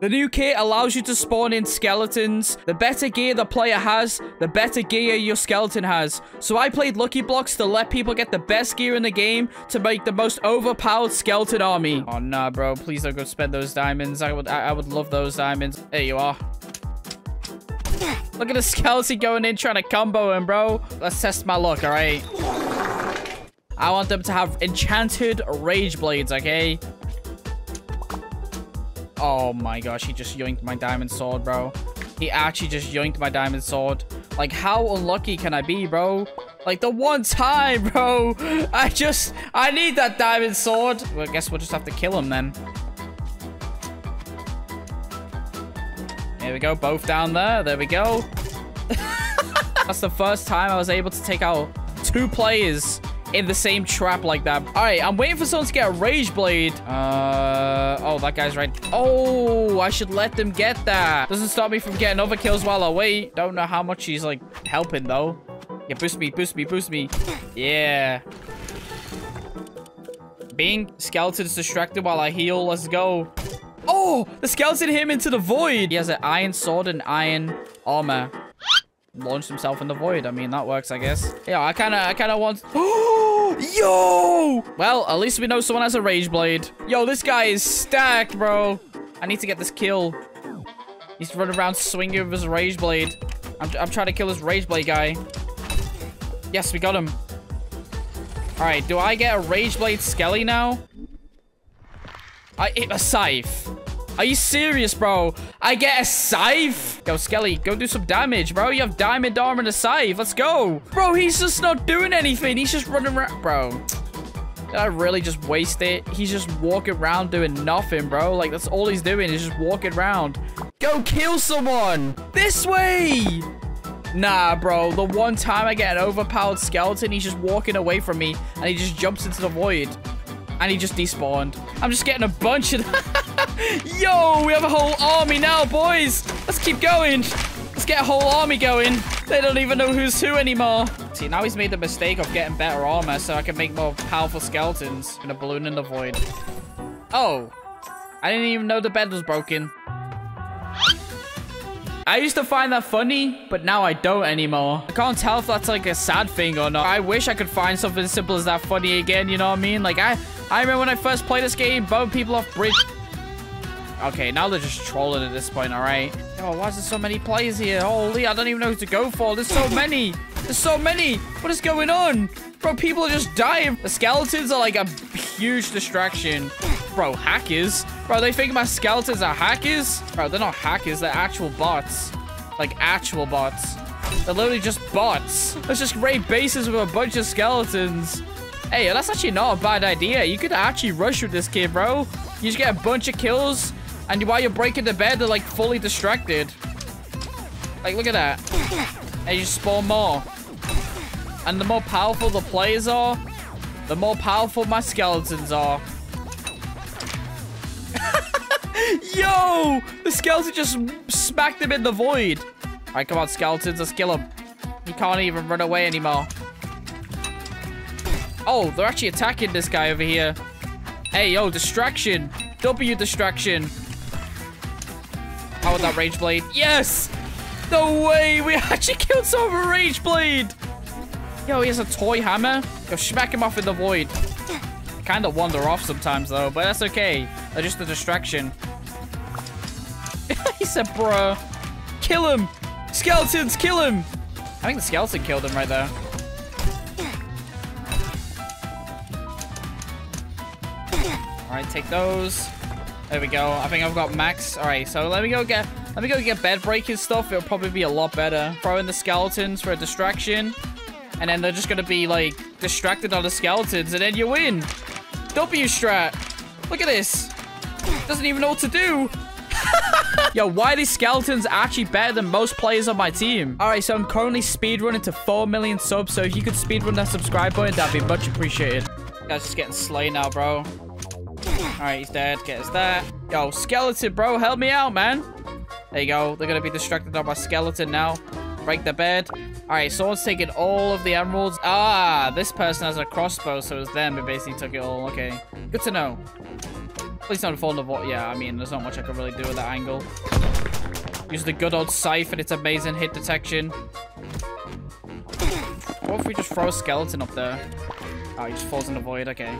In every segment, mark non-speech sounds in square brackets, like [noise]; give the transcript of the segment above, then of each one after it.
The new kit allows you to spawn in skeletons. The better gear the player has, the better gear your skeleton has. So I played Lucky Blocks to let people get the best gear in the game to make the most overpowered skeleton army. Oh, nah, bro. Please don't go spend those diamonds. I would, I, I would love those diamonds. There you are. Look at the skeleton going in trying to combo him, bro. Let's test my luck, all right? I want them to have enchanted rage blades, okay? Oh my gosh, he just yoinked my diamond sword, bro. He actually just yoinked my diamond sword. Like, how unlucky can I be, bro? Like, the one time, [laughs] bro. I just... I need that diamond sword. Well, I guess we'll just have to kill him then. There we go. Both down there. There we go. [laughs] That's the first time I was able to take out two players in the same trap like that. All right, I'm waiting for someone to get a Rage Blade. Uh, oh, that guy's right. Oh, I should let them get that. Doesn't stop me from getting other kills while I wait. Don't know how much he's, like, helping, though. Yeah, boost me, boost me, boost me. Yeah. Being skeleton's distracted while I heal. Let's go. Oh, the skeleton hit him into the void. He has an iron sword and iron armor. Launched himself in the void. I mean, that works, I guess. Yeah, I kind of, I kind of want... [gasps] Yo! Well, at least we know someone has a rage blade. Yo, this guy is stacked, bro. I need to get this kill. He's running around swinging with his rage blade. I'm, I'm trying to kill this rage blade guy. Yes, we got him. All right, do I get a rage blade skelly now? I hit a scythe. Are you serious, bro? I get a scythe? Yo, Skelly, go do some damage, bro. You have diamond armor and a scythe. Let's go. Bro, he's just not doing anything. He's just running around. Bro, did I really just waste it? He's just walking around doing nothing, bro. Like, that's all he's doing is just walking around. Go kill someone. This way. Nah, bro. The one time I get an overpowered skeleton, he's just walking away from me, and he just jumps into the void. And he just despawned. I'm just getting a bunch of... [laughs] Yo, we have a whole army now, boys. Let's keep going. Let's get a whole army going. They don't even know who's who anymore. See, now he's made the mistake of getting better armor so I can make more powerful skeletons. in a balloon in the void. Oh. I didn't even know the bed was broken. I used to find that funny, but now I don't anymore. I can't tell if that's like a sad thing or not. I wish I could find something as simple as that funny again, you know what I mean? Like, I, I remember when I first played this game, bone people off bridge. Okay, now they're just trolling at this point, all right? Oh, why is there so many players here? Holy, I don't even know who to go for. There's so many. There's so many. What is going on? Bro, people are just dying. The skeletons are like a huge distraction. Bro, hackers? Bro, they think my skeletons are hackers? Bro, they're not hackers. They're actual bots. Like, actual bots. They're literally just bots. Let's just raid bases with a bunch of skeletons. Hey, that's actually not a bad idea. You could actually rush with this kid, bro. You just get a bunch of kills and while you're breaking the bed, they're like fully distracted. Like, look at that. And you spawn more. And the more powerful the players are, the more powerful my skeletons are. [laughs] Yo! The skeleton just smacked him in the void. All right, come on, skeletons. Let's kill him. He can't even run away anymore. Oh, they're actually attacking this guy over here. Hey, yo, distraction. W distraction. How about that Rage Blade? Yes! No way! We [laughs] actually killed with Rage Blade! Yo, he has a toy hammer. Go smack him off in the void. Kind of wander off sometimes, though, but that's okay. They're just a distraction. [laughs] he said, bro. Kill him! Skeletons, kill him! I think the skeleton killed him right there. Alright, take those. There we go. I think I've got max. All right, so let me go get let me go get bed breaking stuff. It'll probably be a lot better. Throw in the skeletons for a distraction. And then they're just gonna be like distracted on the skeletons, and then you win. W strat. Look at this. Doesn't even know what to do. [laughs] Yo, why are these skeletons actually better than most players on my team? All right, so I'm currently speedrunning to 4 million subs, so if you could speedrun that subscribe button, that'd be much appreciated. Guy's just getting slain now, bro. Alright, he's dead. Get us that. Yo, skeleton, bro. Help me out, man. There you go. They're going to be distracted by my skeleton now. Break the bed. Alright, someone's taking all of the emeralds. Ah, this person has a crossbow, so it's them who basically took it all. Okay. Good to know. Please don't fall in the void. Yeah, I mean, there's not much I can really do with that angle. Use the good old scythe and its amazing hit detection. What if we just throw a skeleton up there? Oh, he just falls in the void. Okay.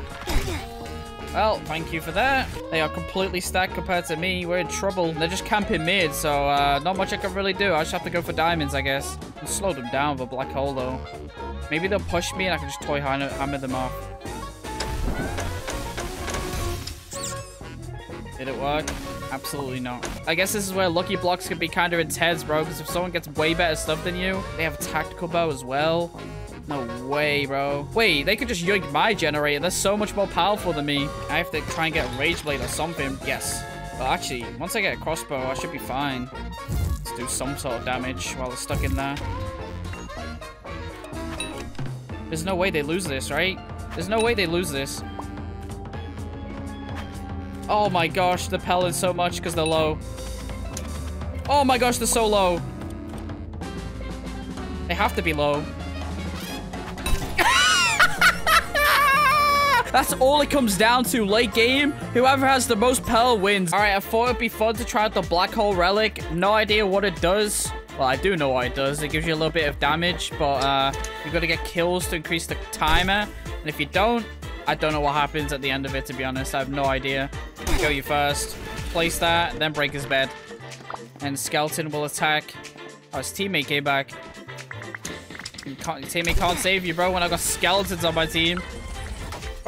Well, thank you for that. They are completely stacked compared to me. We're in trouble. They're just camping mid, so uh, not much I can really do. I just have to go for diamonds, I guess. And slow them down with a black hole, though. Maybe they'll push me and I can just toy hammer them off. Did it work? Absolutely not. I guess this is where lucky blocks can be kind of intense, bro. Because if someone gets way better stuff than you, they have a tactical bow as well. No way, bro. Wait, they could just yoink my generator. They're so much more powerful than me. I have to try and get a Rage Blade or something. Yes. But actually, once I get a crossbow, I should be fine. Let's do some sort of damage while it's stuck in there. There's no way they lose this, right? There's no way they lose this. Oh my gosh, the pellet so much because they're low. Oh my gosh, they're so low. They have to be low. That's all it comes down to. Late game, whoever has the most Pearl wins. All right, I thought it'd be fun to try out the Black Hole Relic. No idea what it does. Well, I do know what it does. It gives you a little bit of damage, but uh, you've got to get kills to increase the timer. And if you don't, I don't know what happens at the end of it, to be honest. I have no idea. Go you first. Place that, then break his bed. And Skeleton will attack. Oh, his teammate came back. Your teammate can't save you, bro, when I got skeletons on my team.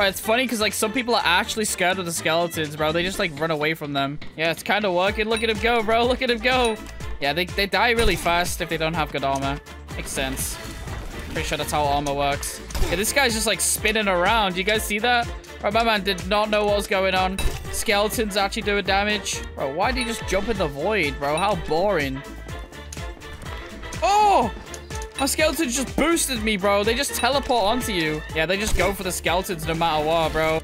Right, it's funny because, like, some people are actually scared of the skeletons, bro. They just, like, run away from them. Yeah, it's kind of working. Look at him go, bro. Look at him go. Yeah, they, they die really fast if they don't have good armor. Makes sense. Pretty sure that's how armor works. Yeah, this guy's just, like, spinning around. You guys see that? Bro, my man did not know what was going on. Skeletons actually doing damage. Bro, why did he just jump in the void, bro? How boring. Oh! My skeletons just boosted me, bro. They just teleport onto you. Yeah, they just go for the skeletons no matter what, bro.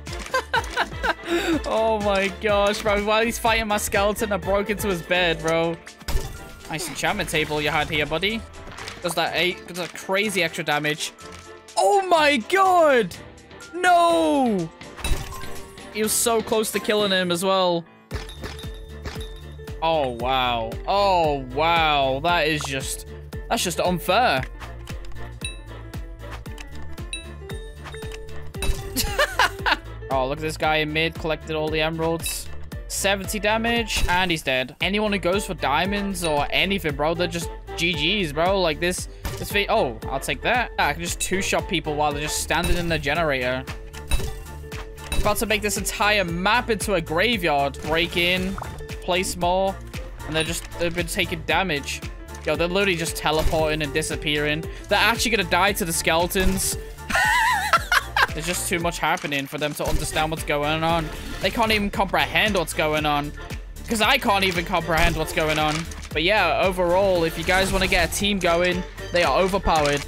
[laughs] oh my gosh, bro. While he's fighting my skeleton, I broke into his bed, bro. Nice enchantment table you had here, buddy. Does that eight? Does that crazy extra damage? Oh my god! No! He was so close to killing him as well. Oh, wow. Oh, wow. That is just... That's just unfair. [laughs] oh, look at this guy in mid. Collected all the emeralds. 70 damage, and he's dead. Anyone who goes for diamonds or anything, bro, they're just GG's, bro. Like this, this feat. Oh, I'll take that. Ah, I can just two-shot people while they're just standing in the generator. About to make this entire map into a graveyard. Break in, place more, and they're just, they've been taking damage. Yo, they're literally just teleporting and disappearing. They're actually gonna die to the skeletons. [laughs] There's just too much happening for them to understand what's going on. They can't even comprehend what's going on. Because I can't even comprehend what's going on. But yeah, overall, if you guys want to get a team going, they are overpowered.